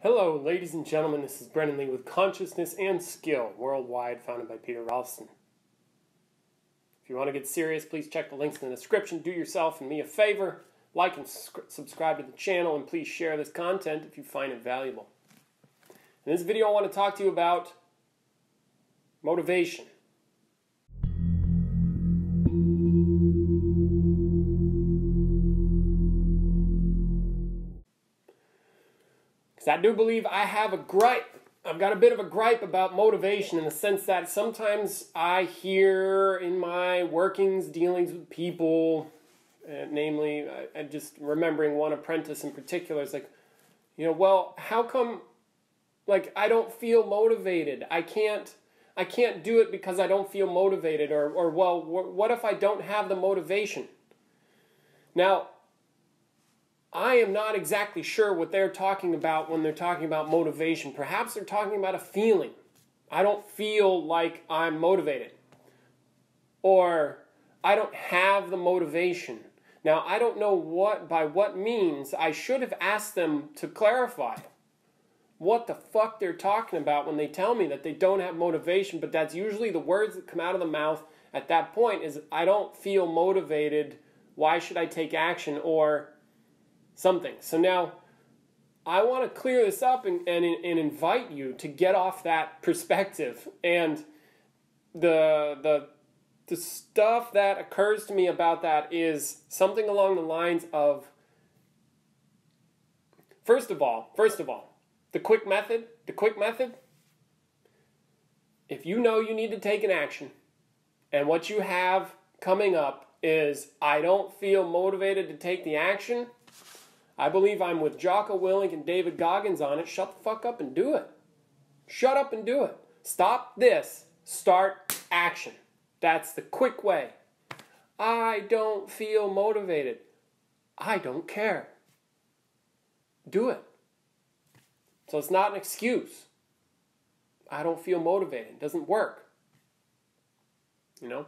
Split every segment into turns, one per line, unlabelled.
Hello, ladies and gentlemen. This is Brendan Lea with Consciousness and Skill Worldwide, founded by Peter Ralston. If you want to get serious, please check the links in the description. Do yourself and me a favor. Like and subscribe to the channel, and please share this content if you find it valuable. In this video, I want to talk to you about motivation. Because I do believe I have a gripe. I've got a bit of a gripe about motivation in the sense that sometimes I hear in my workings, dealings with people, uh, namely, I, I just remembering one apprentice in particular, is like, you know, well, how come, like, I don't feel motivated? I can't. I can't do it because I don't feel motivated, or, or well, what if I don't have the motivation? Now, I am not exactly sure what they're talking about when they're talking about motivation. Perhaps they're talking about a feeling. I don't feel like I'm motivated. Or I don't have the motivation. Now, I don't know what by what means I should have asked them to clarify what the fuck they're talking about when they tell me that they don't have motivation, but that's usually the words that come out of the mouth at that point is I don't feel motivated. Why should I take action or something. So now I want to clear this up and, and, and invite you to get off that perspective. And the, the, the stuff that occurs to me about that is something along the lines of first of all, first of all, the quick method, the quick method, if you know you need to take an action and what you have coming up is I don't feel motivated to take the action, I believe I'm with Jocko Willink and David Goggins on it. Shut the fuck up and do it. Shut up and do it. Stop this. Start action. That's the quick way. I don't feel motivated. I don't care. Do it. So it's not an excuse. I don't feel motivated. It doesn't work. You know?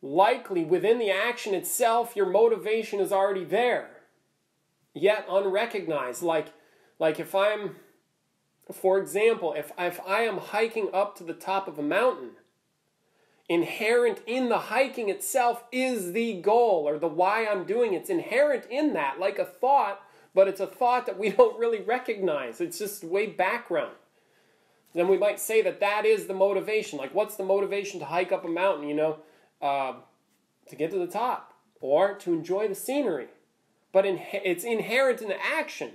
Likely within the action itself, your motivation is already there yet unrecognized. Like, like if I'm, for example, if, if I am hiking up to the top of a mountain, inherent in the hiking itself is the goal or the why I'm doing it. It's inherent in that, like a thought, but it's a thought that we don't really recognize. It's just way background. Then we might say that that is the motivation. Like, what's the motivation to hike up a mountain? You know, uh, to get to the top or to enjoy the scenery but in, it's inherent in the action.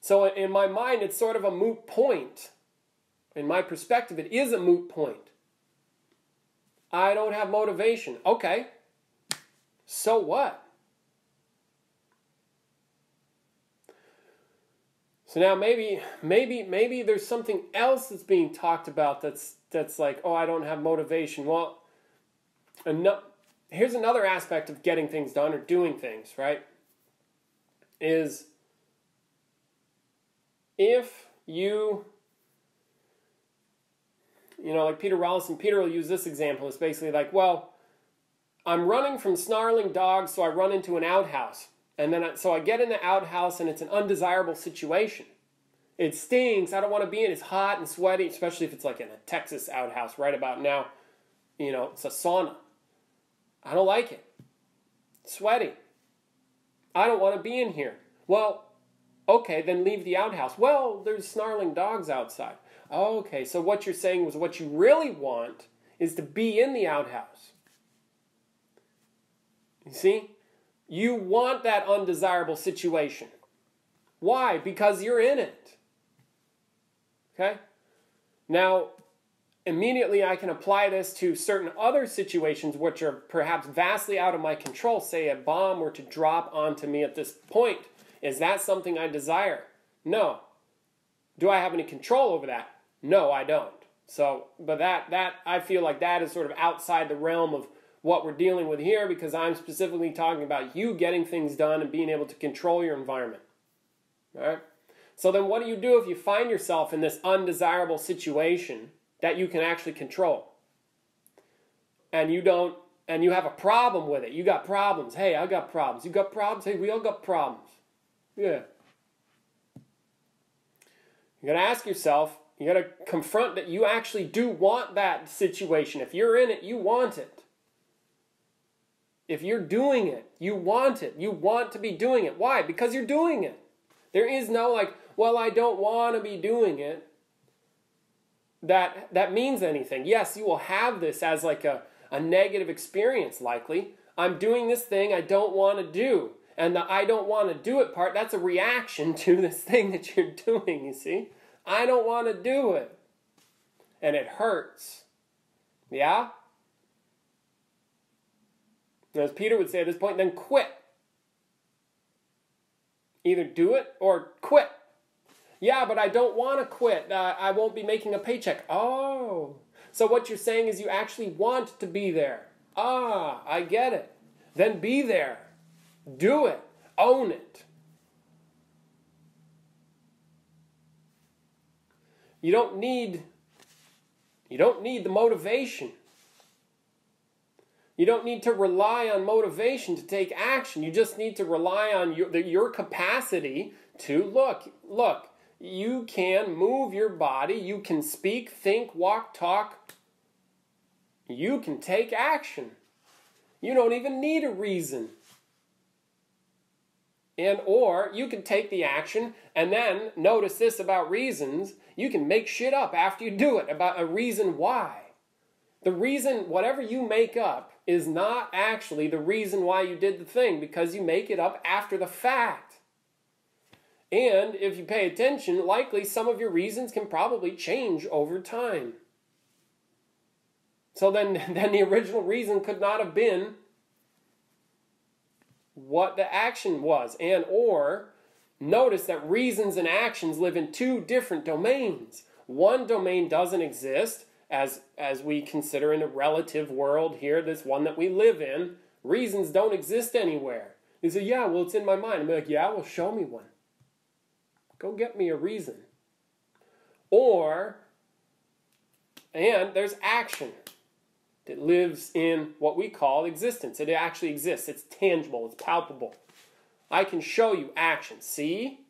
So in my mind, it's sort of a moot point. In my perspective, it is a moot point. I don't have motivation. Okay. So what? So now maybe maybe maybe there's something else that's being talked about that's that's like, oh, I don't have motivation. Well, enough here's another aspect of getting things done or doing things, right? Is if you you know, like Peter Ralston, Peter will use this example. It's basically like, well, I'm running from snarling dogs, so I run into an outhouse. And then, I, so I get in the outhouse, and it's an undesirable situation. It stinks. I don't want to be in. It's hot and sweaty, especially if it's like in a Texas outhouse right about now. You know, it's a sauna. I don't like it. sweaty. I don't want to be in here. Well, okay, then leave the outhouse. Well, there's snarling dogs outside. Okay, so what you're saying was what you really want is to be in the outhouse. You see? You want that undesirable situation. Why? Because you're in it. Okay? Now, immediately I can apply this to certain other situations which are perhaps vastly out of my control. Say a bomb were to drop onto me at this point. Is that something I desire? No. Do I have any control over that? No, I don't. So, but that that I feel like that is sort of outside the realm of what we're dealing with here because I'm specifically talking about you getting things done and being able to control your environment. All right? So then what do you do if you find yourself in this undesirable situation? That you can actually control. And you don't, and you have a problem with it. You got problems. Hey, I got problems. You got problems. Hey, we all got problems. Yeah. You got to ask yourself, you got to confront that you actually do want that situation. If you're in it, you want it. If you're doing it, you want it. You want to be doing it. Why? Because you're doing it. There is no like, well, I don't want to be doing it. That that means anything. Yes, you will have this as like a, a negative experience, likely. I'm doing this thing I don't want to do. And the I don't want to do it part, that's a reaction to this thing that you're doing, you see? I don't want to do it. And it hurts. Yeah? as Peter would say at this point, then quit. Either do it or quit. Yeah, but I don't want to quit. Uh, I won't be making a paycheck. Oh. So what you're saying is you actually want to be there. Ah, I get it. Then be there. Do it. Own it. You don't need you don't need the motivation. You don't need to rely on motivation to take action. You just need to rely on your, your capacity to look. Look, you can move your body, you can speak, think, walk, talk. You can take action. You don't even need a reason. And or you can take the action and then notice this about reasons, you can make shit up after you do it about a reason why. The reason whatever you make up is not actually the reason why you did the thing because you make it up after the fact. And if you pay attention, likely some of your reasons can probably change over time. So then, then the original reason could not have been what the action was. And or notice that reasons and actions live in two different domains. One domain doesn't exist as as we consider in a relative world here, this one that we live in, reasons don't exist anywhere. You say, yeah, well, it's in my mind. I'm like, yeah, well, show me one. Go get me a reason. Or, and there's action that lives in what we call existence. It actually exists. It's tangible. It's palpable. I can show you action. See?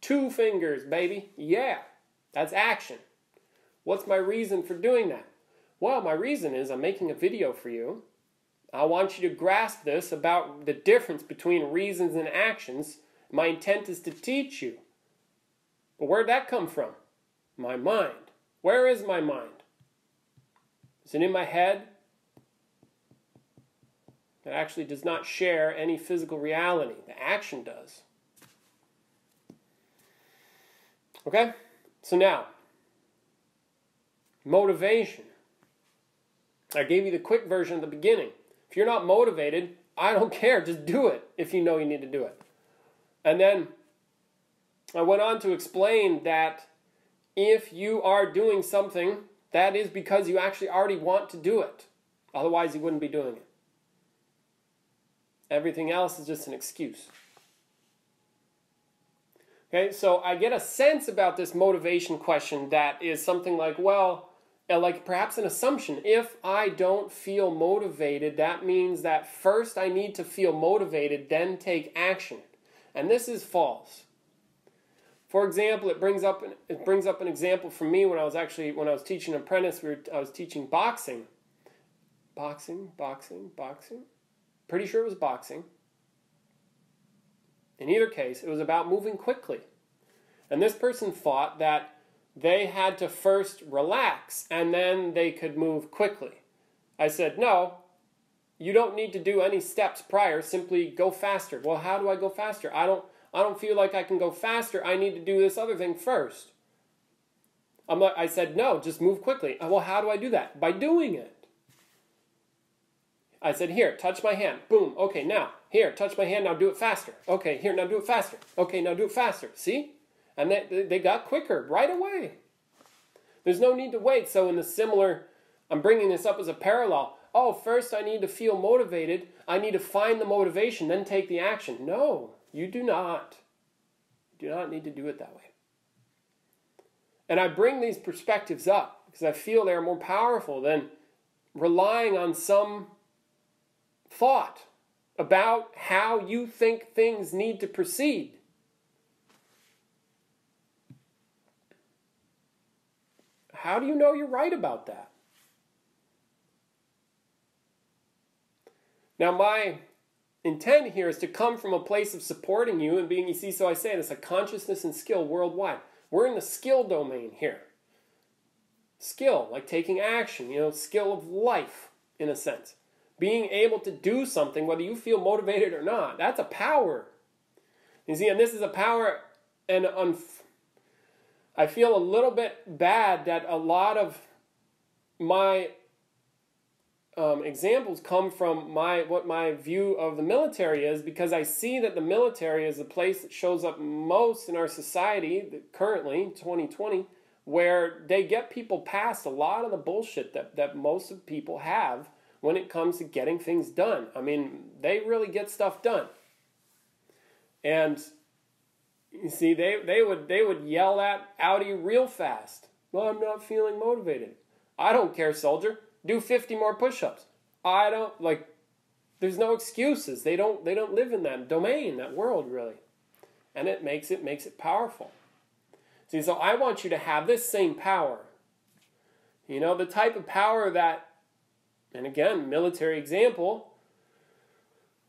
Two fingers, baby. Yeah, that's action. What's my reason for doing that? Well, my reason is I'm making a video for you. I want you to grasp this about the difference between reasons and actions. My intent is to teach you. But where'd that come from? My mind. Where is my mind? Is it in my head? It actually does not share any physical reality. The action does. Okay? So now, Motivation. I gave you the quick version at the beginning. If you're not motivated, I don't care. Just do it if you know you need to do it. And then I went on to explain that if you are doing something, that is because you actually already want to do it. Otherwise, you wouldn't be doing it. Everything else is just an excuse. Okay, so I get a sense about this motivation question that is something like, well, uh, like perhaps an assumption. If I don't feel motivated, that means that first I need to feel motivated, then take action. And this is false. For example, it brings up an, it brings up an example for me when I was actually when I was teaching apprentice. We were, I was teaching boxing, boxing, boxing, boxing. Pretty sure it was boxing. In either case, it was about moving quickly. And this person thought that they had to first relax and then they could move quickly. I said, no, you don't need to do any steps prior, simply go faster. Well, how do I go faster? I don't I don't feel like I can go faster. I need to do this other thing first. I'm like, I said, no, just move quickly. Uh, well, how do I do that? By doing it. I said, here, touch my hand. Boom. Okay, now, here, touch my hand. Now do it faster. Okay, here, now do it faster. Okay, now do it faster. See? And they, they got quicker right away. There's no need to wait. So, in the similar, I'm bringing this up as a parallel. Oh, first I need to feel motivated. I need to find the motivation, then take the action. No, you do not. Do not need to do it that way. And I bring these perspectives up because I feel they're more powerful than relying on some thought about how you think things need to proceed. how do you know you're right about that? Now, my intent here is to come from a place of supporting you and being, you see, so I say this a consciousness and skill worldwide. We're in the skill domain here. Skill, like taking action, you know, skill of life, in a sense. Being able to do something, whether you feel motivated or not, that's a power. You see, and this is a power, and unf- I feel a little bit bad that a lot of my um, examples come from my what my view of the military is because I see that the military is the place that shows up most in our society currently 2020 where they get people past a lot of the bullshit that, that most of people have when it comes to getting things done. I mean, they really get stuff done. And you see, they, they would they would yell at Audi real fast. Well, I'm not feeling motivated. I don't care, soldier do 50 more push-ups. I don't like there's no excuses. They don't they don't live in that domain, that world really. And it makes it makes it powerful. See, so I want you to have this same power. You know, the type of power that and again, military example,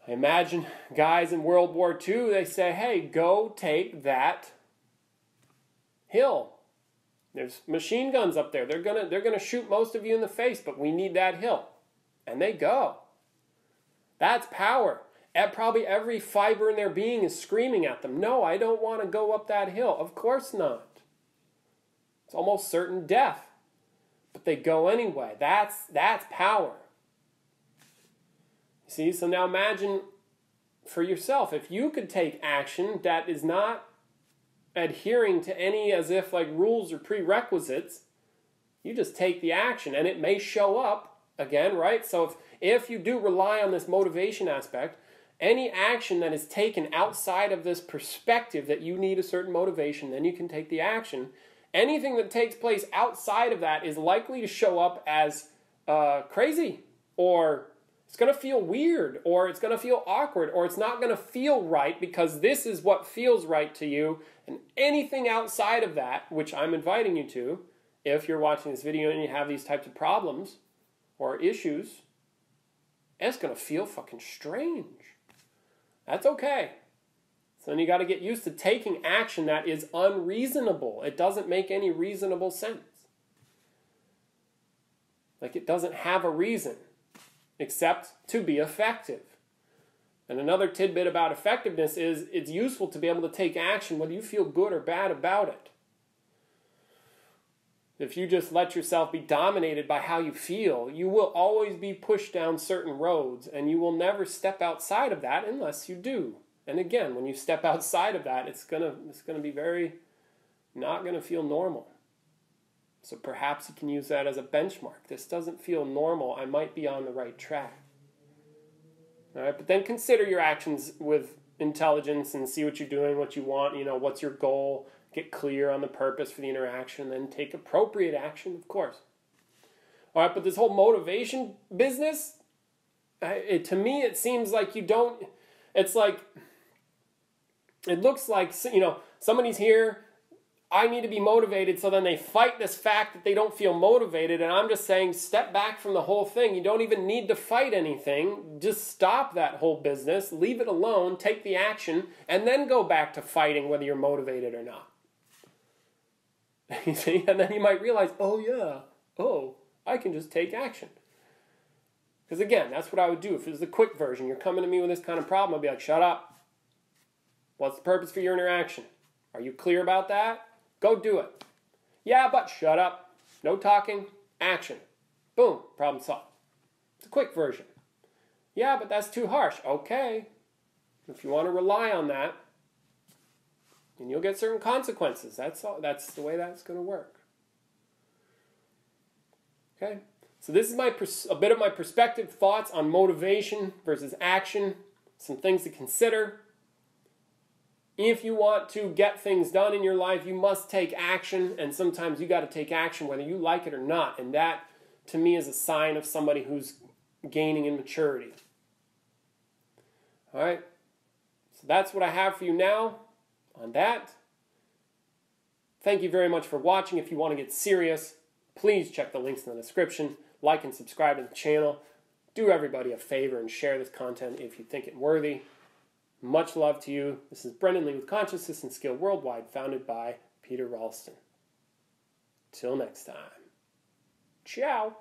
I imagine guys in World War II, they say, hey, go take that hill. There's machine guns up there. They're gonna they're gonna shoot most of you in the face, but we need that hill. And they go. That's power. And probably every fiber in their being is screaming at them, No, I don't want to go up that hill. Of course not. It's almost certain death. But they go anyway. That's that's power. You See, so now imagine for yourself, if you could take action that is not adhering to any as if like rules or prerequisites. You just take the action and it may show up again, right? So if, if you do rely on this motivation aspect, any action that is taken outside of this perspective that you need a certain motivation, then you can take the action. Anything that takes place outside of that is likely to show up as uh, crazy or it's going to feel weird or it's going to feel awkward or it's not going to feel right because this is what feels right to you. And anything outside of that, which I'm inviting you to, if you're watching this video and you have these types of problems or issues, it's going to feel fucking strange. That's okay. So then you got to get used to taking action that is unreasonable. It doesn't make any reasonable sense. Like it doesn't have a reason except to be effective. And another tidbit about effectiveness is it's useful to be able to take action whether you feel good or bad about it. If you just let yourself be dominated by how you feel, you will always be pushed down certain roads and you will never step outside of that unless you do. And again, when you step outside of that, it's going to it's going to be very not going to feel normal. So perhaps you can use that as a benchmark. This doesn't feel normal. I might be on the right track. All right, but then consider your actions with intelligence and see what you're doing, what you want, you know, what's your goal, get clear on the purpose for the interaction, then take appropriate action, of course. All right, but this whole motivation business, it, to me, it seems like you don't, it's like, it looks like, you know, somebody's here, I need to be motivated. So then they fight this fact that they don't feel motivated. And I'm just saying, step back from the whole thing. You don't even need to fight anything. Just stop that whole business, leave it alone, take the action, and then go back to fighting whether you're motivated or not. You see? And then you might realize, oh, yeah, oh, I can just take action. Because again, that's what I would do. If it was the quick version, you're coming to me with this kind of problem, I'd be like, shut up. What's the purpose for your interaction? Are you clear about that? Go do it. Yeah, but shut up. No talking. Action. Boom. Problem solved. It's a quick version. Yeah, but that's too harsh. Okay. If you want to rely on that, then you'll get certain consequences. That's all, that's the way that's going to work. Okay? So this is my pers- a bit of my perspective, thoughts on motivation versus action, some things to consider. If you want to get things done in your life, you must take action, and sometimes you got to take action whether you like it or not. And that, to me, is a sign of somebody who's gaining in maturity. All right? So that's what I have for you now on that. Thank you very much for watching. If you want to get serious, Please check the links in the description, like and subscribe to the channel. Do everybody a favor and share this content if you think it worthy. Much love to you. This is Brendan Lea with Consciousness and Skill Worldwide, founded by Peter Ralston. Till next time. Ciao.